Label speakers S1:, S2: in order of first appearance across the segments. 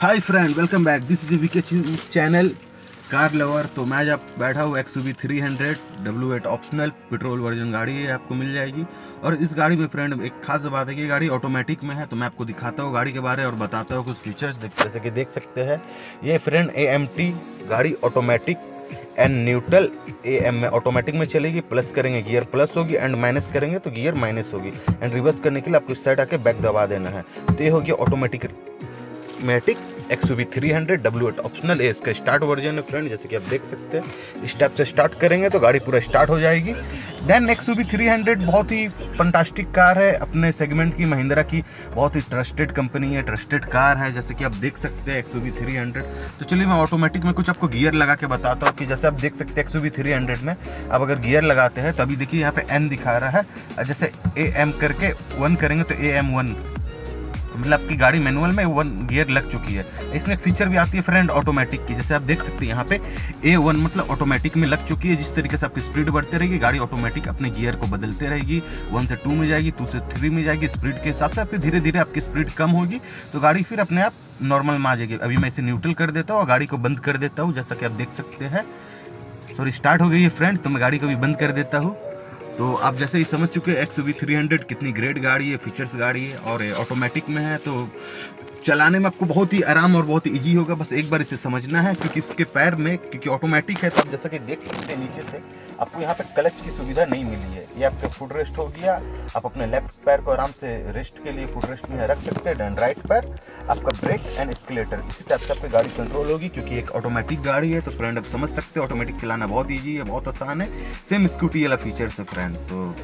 S1: Hi friend welcome back this is VK channel car lover तो मैं आज आप बैठा हूँ X V three hundred W eight optional petrol version गाड़ी है आपको मिल जाएगी। और इस गाड़ी में फ्रेंड एक खास बात है कि गाड़ी ऑटोमेटिक में है तो मैं आपको दिखाता हूँ गाड़ी के बारे में और बताता हूँ कुछ फीचर्स जैसे कि देख सकते हैं। ये फ्रेंड ए गाड़ी automatic and neutral A M में ऑटोमेटिक में चलेगी प्लस करेंगे गियर प्लस होगी एंड माइनस करेंगे तो गियर माइनस होगी। एंड रिवर्स करने के लिए आपको इस साइड आके बैक दबा देना है। तो ये होगी automatic matic X V three hundred W eight optional है इसका स्टार्ट वर्जन है फ्रेंड जैसे कि आप देख सकते हैं। स्टेप से स्टार्ट करेंगे तो गाड़ी पूरा स्टार्ट हो जाएगी। Then X V three hundred बहुत ही फंटास्टिक कार है। अपने सेगमेंट की महिंद्रा की बहुत ही ट्रस्टेड कंपनी है ट्रस्टेड कार है, जैसे कि आप देख सकते हैं एक्स वी थ्री हंड्रेड तो चलिए मैं ऑटोमेटिक में कुछ आपको गियर लगा के बताता हूँ कि जैसे आप देख सकते हैं एक्स वी थ्री हंड्रेड में, आप अगर गियर लगाते हैं तो अभी देखिए यहाँ पे एन दिखा रहा है। जैसे ए एम करके वन करेंगे तो ए एम वन मतलब आपकी गाड़ी मैनुअल में वन गियर लग चुकी है। इसमें फीचर भी आती है फ्रेंड ऑटोमेटिक की। जैसे आप देख सकते हैं यहाँ पे ए वन मतलब ऑटोमेटिक में लग चुकी है। जिस तरीके से आपकी स्पीड बढ़ती रहेगी, गाड़ी ऑटोमेटिक अपने गियर को बदलते रहेगी। वन से टू में जाएगी टू से थ्री में जाएगी। स्पीड के हिसाब से फिर धीरे धीरे आपकी स्पीड कम होगी। तो गाड़ी फिर अपने आप नॉर्मल में आ जाएगी। अभी मैं इसे न्यूट्रल कर देता हूँ और गाड़ी को बंद कर देता हूँ, जैसा कि आप देख सकते हैं। सॉरी स्टार्ट हो गई है फ्रेंड तो मैं गाड़ी को भी बंद कर देता हूँ। तो आप जैसे ही समझ चुके हैं एक्स वी थ्री हंड्रेड कितनी ग्रेट गाड़ी है फीचर्स गाड़ी है और ऑटोमेटिक में है तो चलाने में आपको बहुत ही आराम और बहुत ही ईजी होगा। बस एक बार इसे समझना है, क्योंकि इसके पैर में, क्योंकि ऑटोमेटिक है तो आप जैसा कि देख सकते हैं नीचे से, आपको यहाँ पे क्लच की सुविधा नहीं मिली है। ये आपका फुट रेस्ट हो गया। आप अपने लेफ़्ट पैर को आराम से रेस्ट के लिए फुट रेस्ट में रख सकते हैं एंड राइट पैर, आपका ब्रेक एंड स्केलेटर इसी टाइप से आपकी गाड़ी कंट्रोल होगी, क्योंकि एक ऑटोमेटिक गाड़ी है तो फ्रेंड आप समझ सकते हैं ऑटोमेटिक चलाना बहुत ईजी है, बहुत आसान है। सेम स्कूटी वाला फीचर्स है फ्रेंड तो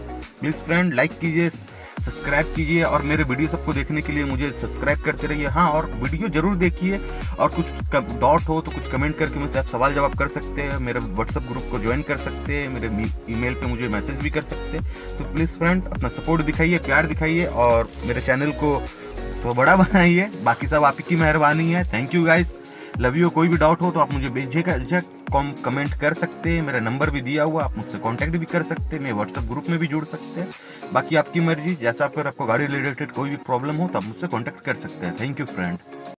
S1: प्लीज़ फ्रेंड लाइक कीजिए। सब्सक्राइब कीजिए और मेरे वीडियो सबको देखने के लिए मुझे सब्सक्राइब करते रहिए। हाँ और वीडियो ज़रूर देखिए और कुछ डॉट हो तो कुछ कमेंट करके मुझसे आप सवाल जवाब कर सकते हैं। मेरे व्हाट्सअप ग्रुप को ज्वाइन कर सकते हैं। मेरे ईमेल पे मुझे मैसेज भी कर सकते हैं। तो प्लीज़ फ्रेंड अपना सपोर्ट दिखाइए, प्यार दिखाइए और मेरे चैनल को तो बड़ा बनाइए। बाकी सब आपकी मेहरबानी है। Thank you guys love you कोई भी डाउट हो तो आप मुझे भेजिएगा। कॉम कमेंट कर सकते हैं, मेरा नंबर भी दिया हुआ, आप मुझसे कांटेक्ट भी कर सकते हैं, मैं व्हाट्सअप ग्रुप में भी जुड़ सकते हैं। बाकी आपकी मर्ज़ी, जैसा अगर आपको गाड़ी रिलेटेड कोई भी प्रॉब्लम हो तो आप मुझसे कांटेक्ट कर सकते हैं। Thank you friend